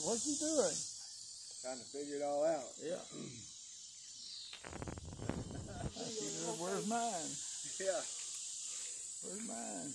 What's he doing? Trying to figure it all out. Yeah. Where's mine? Yeah. Where's mine?